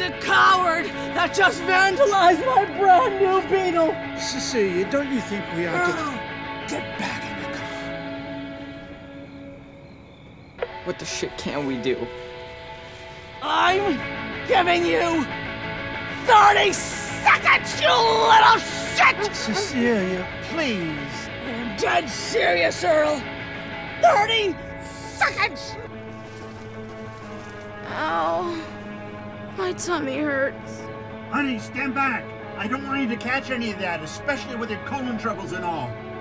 the coward that just vandalized my brand new Beetle! Cecilia, don't you think we ought to... Get back in the car. What the shit can we do? I'm giving you 30 seconds, you little shit! Cecilia, please. I'm dead serious, Earl. 30 seconds! My tummy hurts. Honey, stand back. I don't want you to catch any of that, especially with your colon troubles and all.